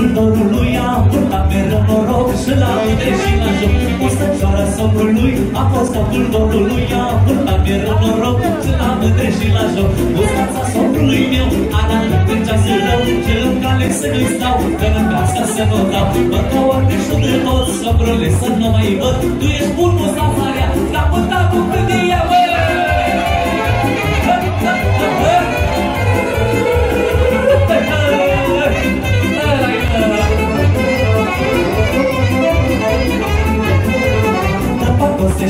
socul dorului a purtat mereu noroc și la mine și la joc. O stăcioară socului a fost socul dorului a purtat mereu noroc și la mine și la joc. Mustața socului meu a dat în ceasă rău și în cale să nu-i stau că în casă să nu dau Mă caut de știu de tot socrule să nu mai văd Tu ești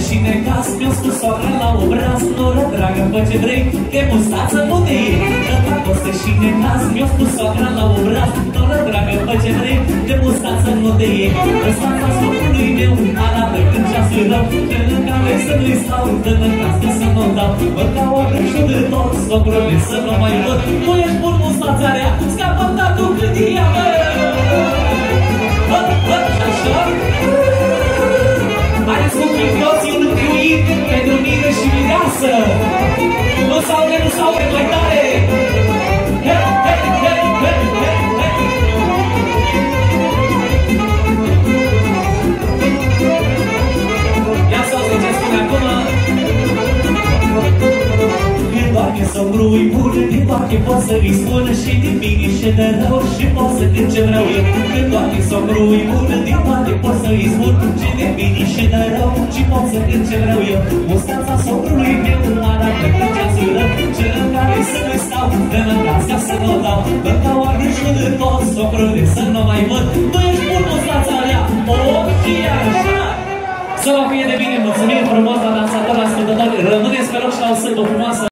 și necas Mi-a spus soacra la obraz Noră dragă, fă ce vrei Că mustață nu te iei Că pacoste și necas Mi-a spus soacra la obraz Noră dragă, fă ce vrei Că mustață nu te iei Mustața socului meu Arată când ceasul rău Că în care să nu-i stau Că în casă să nu dau. Mă cau și de tot Socrule să nu mai văd. Tu ești bun mustața rea Scapă doar că sombrul-i bun, din toate pot să-i spun Și din bine și de rău și pot să cânt ce vreau eu. Că doar că sombrul-i bun, din toate pot să-i spun Și din bine și de rău și pot să cânt ce vreau eu. Mustața sombrului meu arată că ceasul rău Și în care să nu stau, de mâncați să nu dau. Mă cau arășul de tot, sombrule să nu mai văd. Tu ești bun, mustața mea, o, și așa. Să vă fie de bine, mulțumim frumos la dansator, ascultători, rămâneți pe loc și la o sâmbă frumoasă.